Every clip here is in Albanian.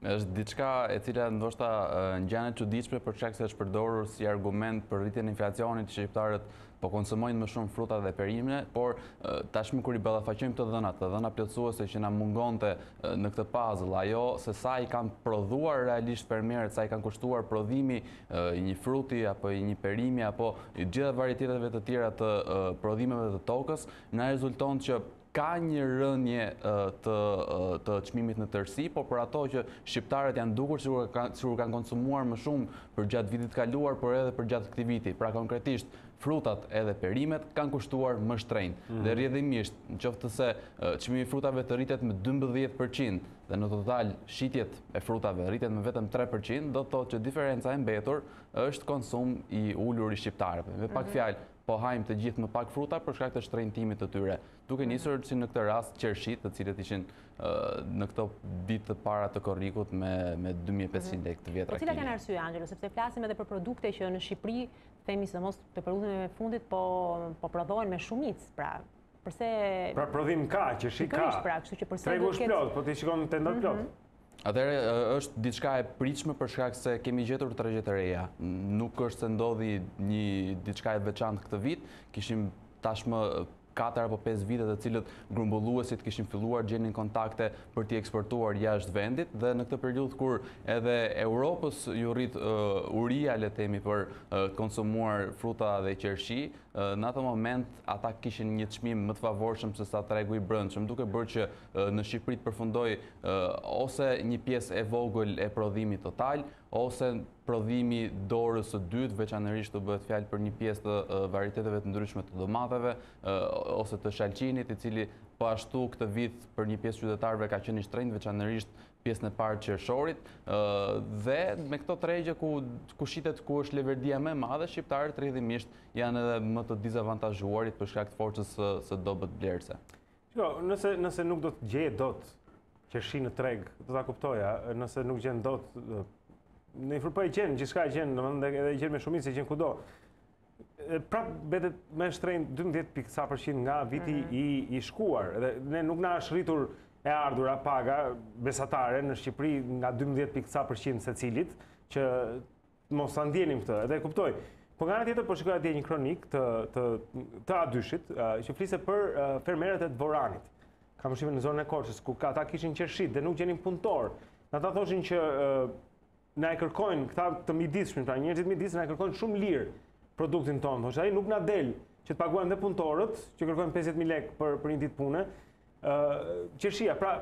Është diçka e cila ndoshta ngjan e çuditshme për shkak se është përdorur si argument për rritjen e inflacionit, shqiptarët po konsumojnë më shumë fruta dhe perime, por tashmë kur i ballafaqojmë të dhënat, të dhëna plotësuese që na mungonte në këtë puzzle, ajo se sa i kanë prodhuar realisht fermerët, sa i kanë kushtuar prodhimi i një fruti apo i një perimi apo i gjitha varieteteve të tjera të prodhimeve të tokës, na rezulton që Ka një rënie të çmimit në tërësi, por për ato që shqiptarët janë dukur sikur kanë konsumuar më shumë përgjatë vitit të kaluar, por edhe përgjatë këtij viti. Pra konkretisht frutat edhe perimet kanë kushtuar më shtrenjtë. Dhe rrjedhimisht, në qoftë se çmimi i frutave të rritet me dymbëdhjetë për qind dhe në total shitjet e frutave rriten me vetëm tre për qind, do të thotë që diferenca e mbetur është konsum i ulur i shqiptarëve. Me pak fjalë, po hajmë të gjithë më pak fruta për shkak të shtrenjtimit të tyre. Duke nisur si në këtë rast qershitë, të cilat ishin në këto ditë të para të korrikut me me 2500 lekë të vjetra. Po cilat janë arsyet Anxhelo, sepse flasim edhe për produkte që në Shqipëri le të themi sidomos të prodhimeve më të fundit po po prodhohen me shumicë, pra përse Pra prodhim ka, qershi ka. Pra, kështu që përse duhet të ketë Tregu është plot, po ti shikon tenda plot. Atëherë është diçka e pritshme për shkak se kemi gjetur tregje të reja. Nuk është se ndodhi një diçka e veçantë këtë vit. Kishim tashmë 4 apo 5 vite të cilat grumbulluesit kishin filluar gjenin kontakte për t'i eksportuar jashtë vendit dhe në këtë periudhë kur edhe Europës iu rrit uria le të themi për të konsumuar fruta dhe qershi, në atë moment ata kishin një çmim më të favorshëm se sa tregu i brendshëm, duke bërë që në Shqipëri të përfundojë ose një pjesë e vogël e prodhimit total, ose prodhimi dorës së dytë, veçanërisht ku bëhet fjalë për një pjesë të varieteteve të ndryshme të domateve, ose të shalqinit, i cili po ashtu këtë vit për një pjesë qytetarëve ka qenë i shtrenjtë, veçanërisht pjesën e parë qershorit, dhe me këto tregje ku shitet ku është leverdia më e madhe, shqiptarët rrjedhimisht janë edhe më të dizavantazhuarit për shkak të forcës së dobët blerëse. Jo, nëse nëse nuk do të gjeje dot qershi në treg, do ta kuptoja, nëse nuk gjen dot në fund po e gjen, gjithçka e gjen, domethënë edhe e gjen me shumicë, e gjen kudo. Prap mbetet më e shtrenjtë 12 pikë sa përqind nga viti mm -hmm. i i shkuar. Dhe ne nuk na është rritur e ardhura paga mesatare në Shqipëri nga 12 pikë sa përqind secilit që të mos ta ndjenim këtë. Edhe e kuptoj. Po nga ana tjetër po shikoja dje një kronikë të të të A dyshit që fliste për fermerët e Dvoranit. Kam përshtypjen në zonën e Korçës ku ata kishin qershitë dhe nuk gjenin punëtorë. Ata thoshin që na e kërkojnë këta të midisshmit, pra njerëzit midis na e kërkojnë shumë lirë produktin tonë. Thoshte ai nuk na del që të paguajmë dhe punëtorët, që kërkojnë 50000 lekë për për një ditë pune. Ë qershia, pra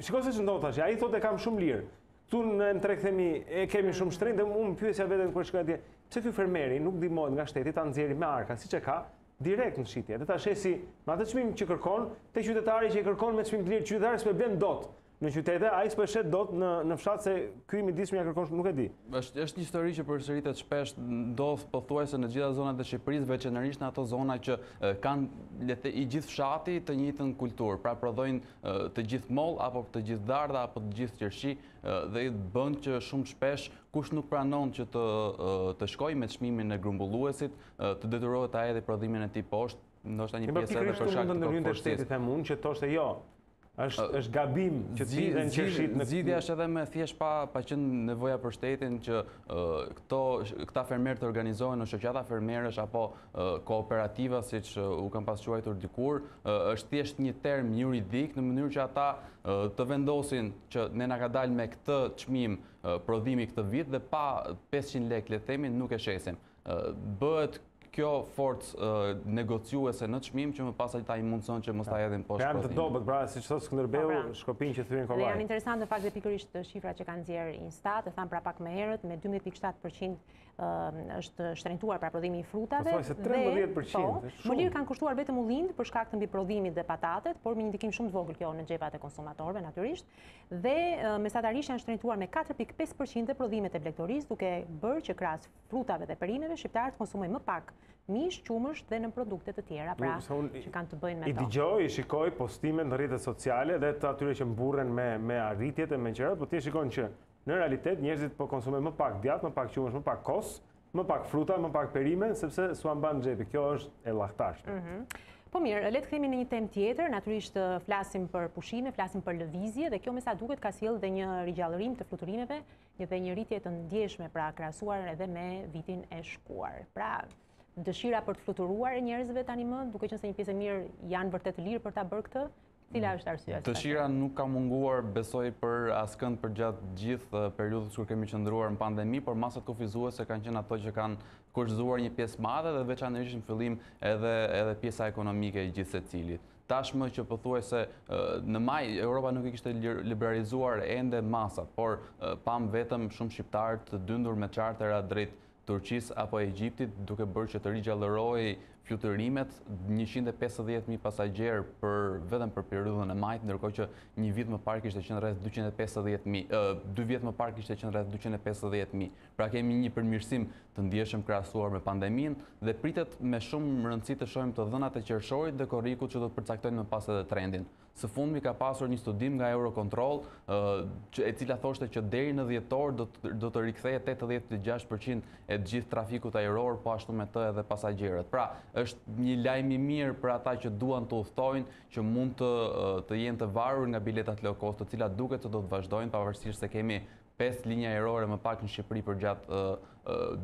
Shiko se ç'ndodh tash. Ai thotë e kam shumë lirë. Ktu në M3 themi e kemi shumë shtrenjtë dhe unë pyesja veten kur shkoj atje, pse ky fermeri nuk ndihmohet nga shteti ta nxjerrë me arka, siç e ka, direkt në shitje. Dhe ta shesi me atë çmim që kërkon te qytetari që i kërkon me çmim të lirë. Qytetari s'po blen dot në qytete, ai s'po shet dot në në fshat se ky i midisshëm ia kërkon shumë, nuk e di. Është është një histori që përsëritet shpesh, ndodh pothuajse në gjitha zonat e Shqipërisë, veçanërisht në ato zona që kanë le të i gjithë fshati të njëjtën kulturë, pra prodhojnë të gjithë mollë, apo të gjithë dardha, apo të gjithë qershi, dhe i bën që shumë shpesh, kush nuk pranon që të shkojë me çmimin e grumbulluesit, të detyrohet ta hedhë prodhimin e tij poshtë, ndoshta një pjesë edhe për shkak të përforsit. Në përpikri shtu mund të mund që të është e jo, është gabim që t'i hedhin qershitë në... Zgjidhja është edhe më e thjeshtë pa qenë nevoja për shtetin që këta fermerë të organizohen në shoqata fermerësh, apo Kooperativa, siç u kanë pas quajtur dikur, është thjesht një term juridik në mënyrë që ata të vendosin që ne na ka dalë me këtë çmim prodhimi këtë vit dhe pa 500 lekë le të themi nuk e shesim. Bëhet kjo forcë negociuese në çmim që më pas ata i mundëson që mos ta hedhin poshtë prodhimin. Janë të dobët, pra siç thotë Skënderbeu, po, pra, shkopin që thyhen kollaj. Dhe janë interesante në fakt dhe pikërisht shifrat që ka nxjerrë Instat, e thamë pra pak më herët, me 12.7% është shtrenjtuar pra prodhimi i frutave. Pothuajse 13% është shumë. Më lirë kanë kushtuar vetëm ullinjtë për shkak të mbiprodhimit dhe patatet, por me një ndikim shumë të vogël kjo në xhepat e konsumatorëve, natyrisht. Dhe mesatarisht janë shtrenjtuar me 4.5% dhe prodhimet e blegtorisë, duke bërë që krahas frutave dhe perimeve, shqiptarët konsumojnë më pak mish, qumësht dhe nënprodukte të tjera, pra që kanë të bëjnë me to. I dëgjoj, i shikoj postimet në rrjetet sociale dhe të atyre që mburren me arritjet e me gjërat, po ti shikon që Në realitet, njerëzit po konsumojnë më pak djathë, më pak qumësht, më pak kos, më pak fruta, më pak perime, sepse s'ua mban xhepi. Kjo është e llahtarshme. Mhm. Po mirë, le të kthehemi në një temë tjetër, natyrisht flasim për pushime, flasim për lëvizje dhe kjo me sa duket ka sjellë dhe një rigjallërim të fluturimeve dhe një rritje të ndjeshme, pra krahasuar edhe me vitin e shkuar. Pra, dëshira për të fluturuar e njerëzve tani më, duke qenë se një pjesë e mirë janë vërtet të lirë për ta bërë këtë, Cila është arsyeja? Dëshira nuk ka munguar, besoj për askënd përgjatë gjithë periudhës kur kemi qëndruar në pandemi, por masat kufizuese kanë qenë ato që kanë kufizuar një pjesë të madhe dhe veçanërisht në fillim edhe edhe pjesa ekonomike e gjithsecilit. Tashmë që pothuajse në maj Europa nuk i kishte liberalizuar ende masat, por pamë vetëm shumë shqiptarë të dyndur me çartera drejt Turqisë apo Egjiptit duke bërë që të rigjallërohen fluturimet njëqind e pesëdhjetë mijë pasagjerë për vetëm për periudhën e majit, ndërkohë që një vit më parë kishte qenë rreth dyqind e pesëdhjetë mijë, dy vjet më parë kishte qenë rreth dyqind e pesëdhjetë mijë. Pra kemi një përmirësim të ndjeshëm krahasuar me pandeminë dhe pritet me shumë rëndësi të shohim të dhënat e qershorit dhe korrikut që do të përcaktojnë më pas edhe trendin. Së fundmi ka pasur një studim nga Eurocontrol, e cila thoshte që deri në dhjetor do të rikthehet tetëdhjetë e gjashtë për qind e gjithë trafikut ajror, po ashtu me të edhe pasagjerët. Pra, është një lajm i mirë për ata që duan të udhëtojnë, që mund të jenë të varur nga biletat low cost, të cilat duket se do të vazhdojnë pavarësisht se kemi pesë linja ajrore më pak në Shqipëri përgjatë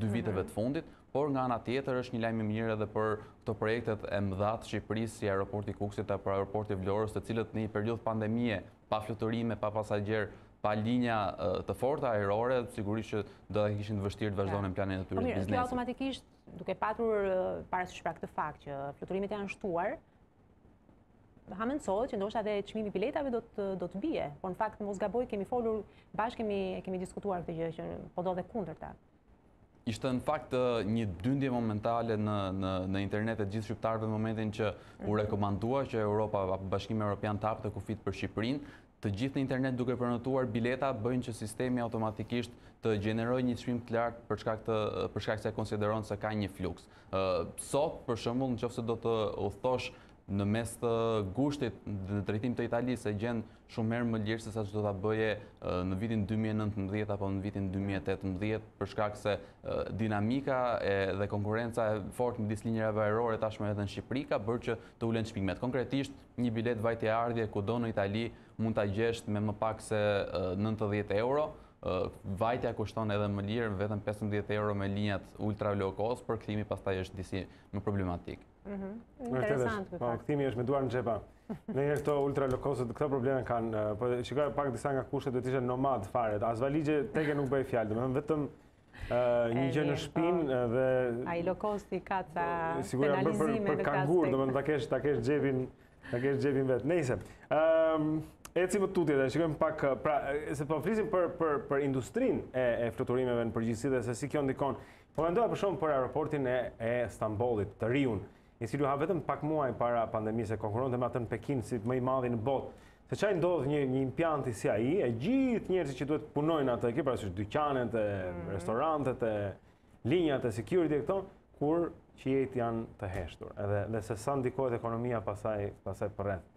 dy viteve të fundit, por nga ana tjetër është një lajm i mirë edhe për këto projektet e mëdha të Shqipërisë si aeroporti i Kukësit apo aeroporti i Vlorës të cilët në një periudhë pandemie pa fluturime, pa pasagjerë, pa linja të forta ajrore, sigurisht që do ta kishin të vështirë të vazhdonin planin e tyre të biznesit. Kjo automatikisht duke patur parasysh pra këtë fakt që fluturimet janë shtuar, hamendësohet që ndoshta dhe çmimi i biletave do të do të bie, por në fakt mos gaboj kemi folur bashkë kemi kemi diskutuar këtë gjë që po ndodh e kundërta. Ishte në fakt një dyndje momentale në në në internet e gjithë shqiptarëve në momentin që u mhm. rekomandua që Europa apo Bashkimi Evropian të hapte kufijtë për Shqipërinë, Të gjithë në internet duke prenotuar bileta bëjnë që sistemi automatikisht të gjenerojë një çmim të lartë për shkak të për shkak se konsideron se ka një fluks. Sot, për shembull, në qoftë se do të udhëtosh në mes të gushtit në drejtim të Italisë e gjen shumë herë më lirë sesa ç'do ta bëje në vitin 2019 apo në vitin 2018 për shkak se dinamika dhe konkurrenca e fortë midis linjave ajrore tashmë edhe në Shqipëri ka bërë që të ulen çmimet. Konkretisht Një biletë vajtje-ardhje kudo në Itali mund ta gjesh me më pak se nëntëdhjetë euro. Vajtja kushton edhe më lirë, vetëm pesëmbëdhjetë euro me linjat ultra low cost, por kthimi pastaj është disi më problematik. Interesant ky fakt. Kthimi është me duar në xhep. Ndonjëherë këto ultra low cost këto probleme kanë, po shikoj pak disa nga kushtet do të ishe nomad fare. As valixhe teke nuk bëhet fjalë, domethënë vetëm Një gjë në shpinë po. dhe... Ai low cost-i ka ca penalizime dhe ka stekë. Për kangur, domethënë, ta kesh xhepin, ta kesh xhepin vetë. Nejse, ehm, ecim më tutje dhe shikojmë pak, pra, se po flisim për, për, për industrinë e, e fluturimeve në përgjithësi dhe se si kjo ndikon. Po mendoja për shembull për aeroportin e, e Stambollit, të riun. Uh, i cili u hap vetëm pak muaj para pandemisë e konkurronte me atë në Pekin si më i madhi në botë. Se ça i ndodh një një impianti si ai, e gjithë njerëzit që duhet të punojnë aty, ke parasysh dyqanet, e, mm -hmm. restorantet, e, linjat e security-t e këto, kur qiejt janë të heshtur. Edhe dhe se sa ndikohet ekonomia pastaj pastaj përreth.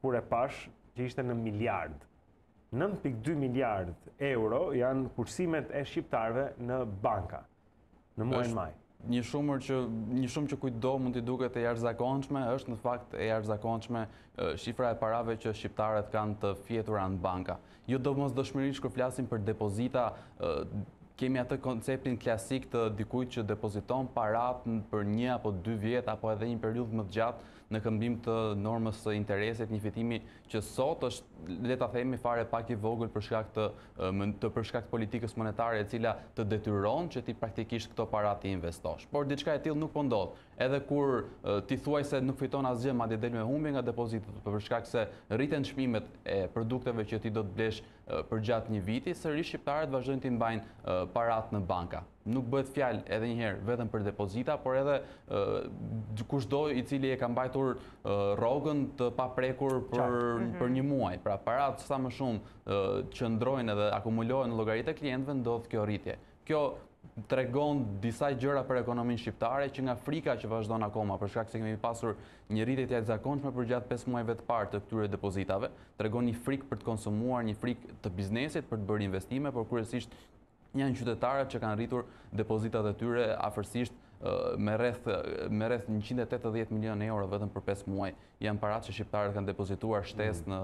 kur e pashë që ishte në miliardë. Nëntë pikë dy miliardë euro janë kursimet e shqiptarëve në banka në muajin maj. Një shumë që një shumë që kujtdo mund t'i duket e jashtëzakonshme, është në fakt e jashtëzakonshme shifra e parave që shqiptarët kanë të fjetura në banka. Jo domosdoshmërisht kur flasim për depozita, kemi atë konceptin klasik të dikujt që depoziton paratë për një apo dy vjet apo edhe një periudhë më të gjatë, në këmbim të normës së interesit, një fitimi që sot është, le ta themi, fare pak i vogël për shkak të të për shkak të politikës monetare e cila të detyron që ti praktikisht këto para t'i investosh. Por diçka e tillë nuk po ndodh, edhe kur ti thuaj se nuk fiton asgjë, madje del me humbje nga depozitat, për shkak se rriten çmimet e produkteve që ti do të blesh përgjatë një viti, sërish shqiptarët vazhdojnë t'i mbajnë paratë në banka. Nuk bëhet fjalë edhe një herë vetëm për depozita, por edhe kushdo i cili e ka mbajtur rrogën të paprekur për mhm. për një muaj. Pra paratë sa më shumë qëndrojnë edhe akumulohen në llogaritë e klientëve ndodh kjo rritje. Kjo tregon disa gjëra për ekonominë shqiptare që nga frika që vazhdon akoma për shkak se kemi pasur një rritje të jashtëzakonshme përgjatë 5 muajve të parë të këtyre depozitave, tregon një frikë për të konsumuar, një frikë të biznesit për të bërë investime, por kryesisht janë qytetarët që kanë rritur depozitat e tyre afërsisht me rreth me rreth 180 milionë euro vetëm për 5 muaj. Janë para që shqiptarët kanë depozituar shtesë mm.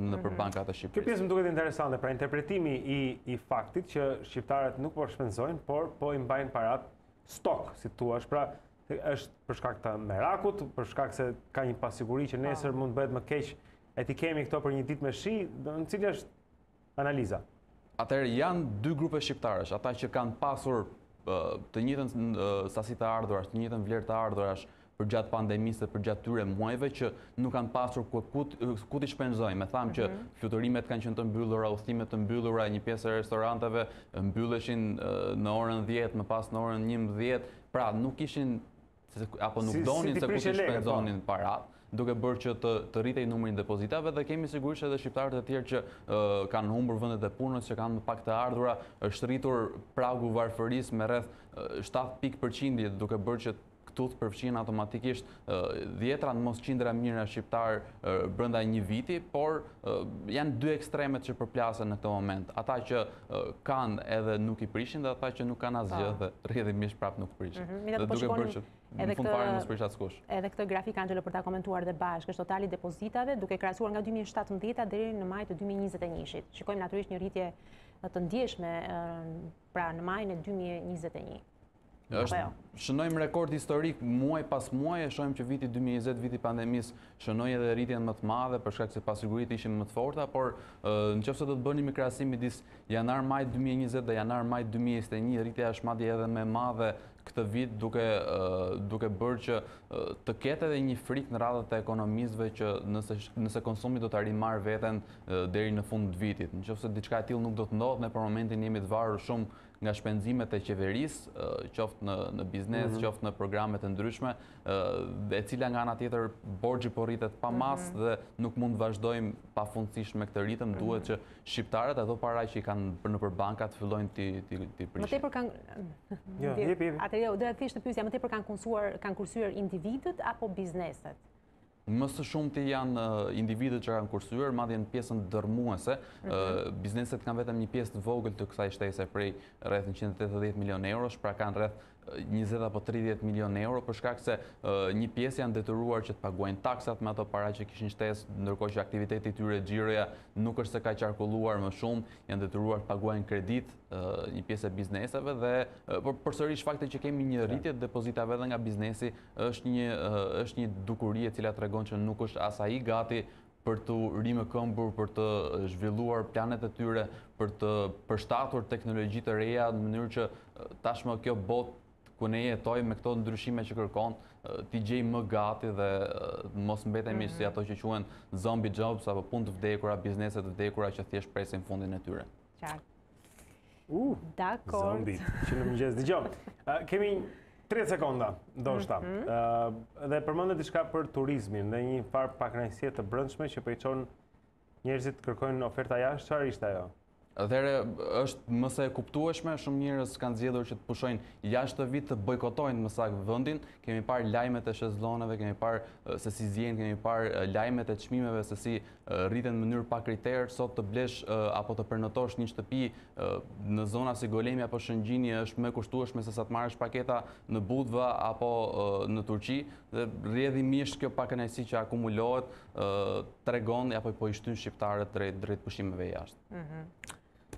në nëpër mhm. bankat e Shqipërisë. Kjo pjesë më duket interesante, pra interpretimi i i faktit që shqiptarët nuk po shpenzojnë, por po i mbajnë paratë stok, si thua, pra është për shkak të merakut, për shkak se ka një pasiguri që nesër po. mund të bëhet më keq. E t'i kemi këto për një ditë me shi, cila është Analiza. Atëherë janë dy grupe shqiptarësh, ata që kanë pasur të njëjtën sasi të ardhurash, të njëjtën vlerë të ardhurash përgjatë pandemisë dhe përgjatë këtyre muajve që nuk kanë pasur ku ku t'i shpenzojnë. E thamë që mhm. fluturimet kanë qenë të mbyllura, udhëtimet të mbyllura, një pjesë e restoranteve mbylleshin në orën 10, më pas në orën 11, pra nuk ishin apo nuk donin se ku të shpenzonin paratë, duke bërë që të, të rritej numri i depozitave dhe kemi sigurisht edhe shqiptarët e tjerë që kanë humbur vendet e punës, që kanë më pak të ardhura, është rritur pragu i varfërisë me rreth 7 pikë përqindje, duke bërë që këtu të përfshihen automatikisht dhjetëra në mos qindra mijëra shqiptarë brenda një viti, por janë dy ekstremet që përplasen në këtë moment. Ata që kanë edhe nuk i prishin dhe ata që nuk kanë asgjë dhe rrjedhimisht prapë nuk prishin. Mhm, dhe po duke bërë që në fund para nuk prish askush. Edhe këtë grafik Angelo për ta komentuar dhe bashkë, është totali i depozitave duke krahasuar nga 2017 deri në maj të 2021. Shikojmë natyrisht një rritje të ndjeshme pra në majin e 2021. Është, jo? shënojmë rekord historik muaj pas muaj, e shohim që viti 2020, viti i pandemisë, shënoi edhe rritjen më të madhe, për shkak se pasiguritë ishin më të forta, por në qoftë se do të bënim krahasim midis janar maj 2020 dhe janar maj 2021, rritja është madje edhe më e madhe këtë vit, duke bërë që të ketë edhe një frikë në radhët e ekonomistëve që nëse konsumi do të rimarrë veten deri në fund të vitit. Në qoftë se diçka e tillë nuk do të ndodhë, ne për momentin jemi të varur shumë nga shpenzimet e qeverisë, qoftë në biznes, qoftë në programet e ndryshme, e cila nga ana tjetër borxhi po rritet pa masë dhe nuk mund të vazhdojmë pafundësisht me këtë ritëm, duhet që shqiptarët ato para që i kanë nëpër banka të fillojnë t'i t'i t'i prishin. Më tepër kanë Jo, jepi, jepi. Atëherë, jo, doja të thjesht të pyesja, më tepër kanë kursuar, kanë kursyer individët apo bizneset? Më së shumti janë individët që kanë kursyer, madje në pjesën dërrmuese. Bizneset kanë vetëm një pjesë të vogël të kësaj shtese prej rreth 180 milionë eurosh, pra kanë rreth 20 apo 30 milionë euro, për shkak se një pjesë janë detyruar që të paguajnë taksat me ato para që kishin shtesë, ndërkohë që aktiviteti i tyre, xhiroja nuk është se ka qarkulluar më shumë, janë detyruar të paguajnë kreditë. një pjesë e bizneseve dhe përsërish fakti që kemi një rritje depozitave edhe nga biznesi është një është një dukuri e cila tregon që nuk është as ai gati për t'u rimëkëmbur, për të zhvilluar planet e tyre, për të përshtatur teknologji të reja në mënyrë që tashmë kjo botë ku ne jetojmë me këto ndryshime që kërkon, t'i gjejë më gati dhe mos mbetemi si mhm. ato që quhen zombie jobs apo punë të vdekura, biznese të vdekura që thjesht presin fundin e tyre. Qartë. Uh, Dakor. Zombi, që në mëngjes dëgjoj. Uh, kemi 30 sekonda, ndoshta. Ëh, mm -hmm. uh, dhe përmende diçka për turizmin dhe një farë pakënaqësie të brendshme që po i çon njerëzit të kërkojnë oferta jashtë, çfarë ishte ajo? Atëherë është më se e kuptueshme, shumë njerëz kanë zgjedhur që të pushojnë jashtë këtë vit të bojkotojnë më saktë vendin. Kemi parë lajmet e shezlongeve, kemi parë se si zihen, kemi parë lajmet e çmimeve se si rriten në mënyrë pa kriter, sot të blesh apo të përnotosh një shtëpi në zona si Golemi apo Shëngjini është më e kushtueshme se sa të marrësh paketa në Budva apo në Turqi dhe rrjedhimisht kjo pakënaqësi që akumulohet tregon apo po i shtyn shqiptarët drejt drejt pushimeve jashtë. Mhm.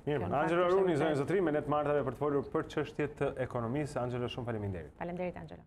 Mirë, Anxhelo Haruni, zonja e zotërinj, me ne të martave për të folur për çështje të ekonomisë. Anxhelo, shumë faleminderit. Faleminderit, Anxhelo.